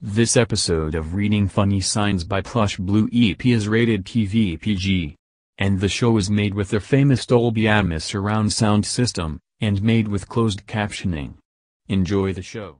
This episode of Reading Funny Signs by Plushblue EP is rated TV PG. And the show is made with the famous Dolby Atmos surround sound system, and made with closed captioning. Enjoy the show.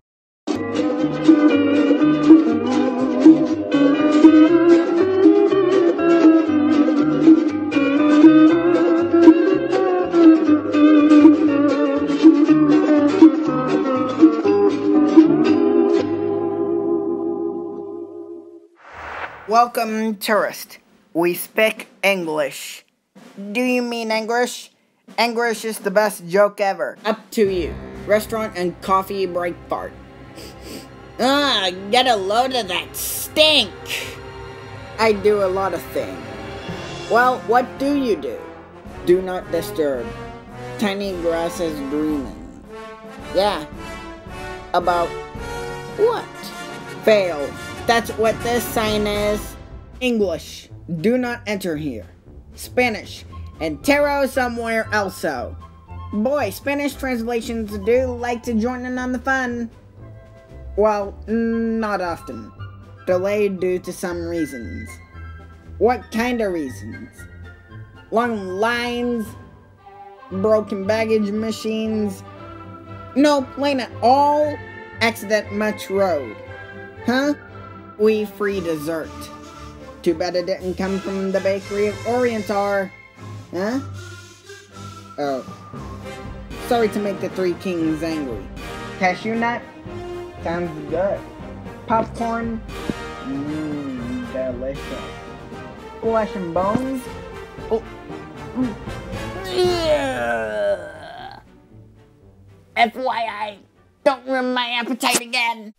Welcome, tourist. We speak English. Do you mean English? English is the best joke ever. Up to you. Restaurant and coffee break part. Ah, get a load of that stink. I do a lot of things. Well, what do you do? Do not disturb. Tiny grass is dreaming. Yeah. About what? Fail. That's what this sign is. English. Do not enter here. Spanish. Entero somewhere else. Boy, Spanish translations do like to join in on the fun. Well, not often. Delayed due to some reasons. What kind of reasons? Long lines? Broken baggage machines? No, plane at all? Accident much road. Huh? We free dessert. Too bad it didn't come from the bakery of Orientar. Huh? Oh. Sorry to make the three kings angry. Cashew nut? Sounds good. Popcorn? Mmm, delicious. Flesh and bones? Oh. Mm. FYI, don't ruin my appetite again.